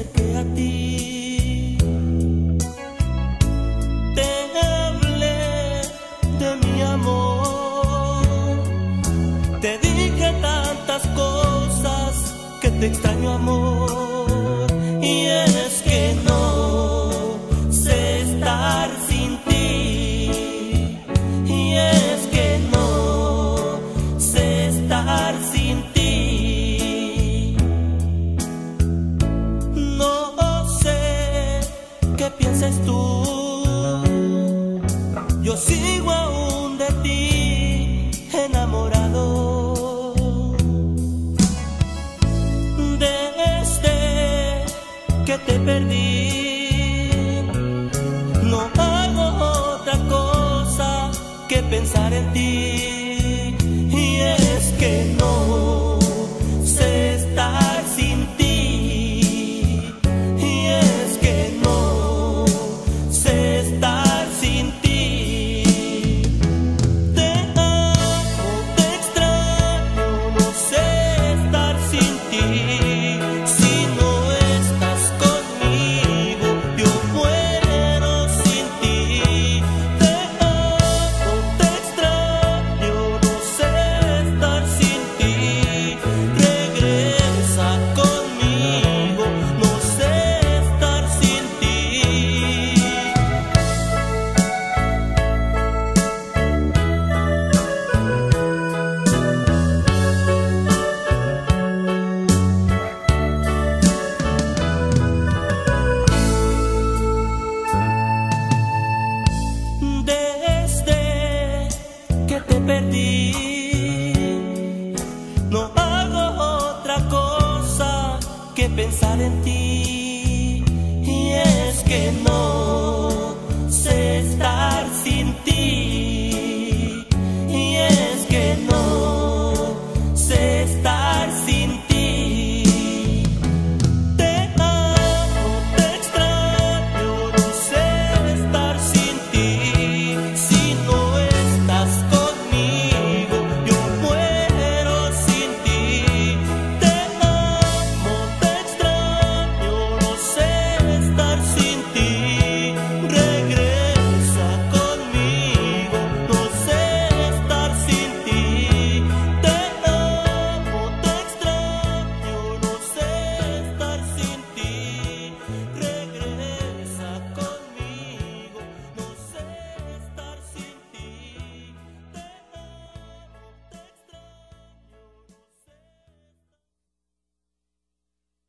a ti. Te hablé de mi amor. Te dije tantas cosas que te extraño amor. Y yeah. Qué piensas tú. Yo sigo aún de ti enamorado. Desde que te perdí, no hago otra cosa que pensar en ti. Y es que no no hago otra cosa que pensar en ti. Y es que no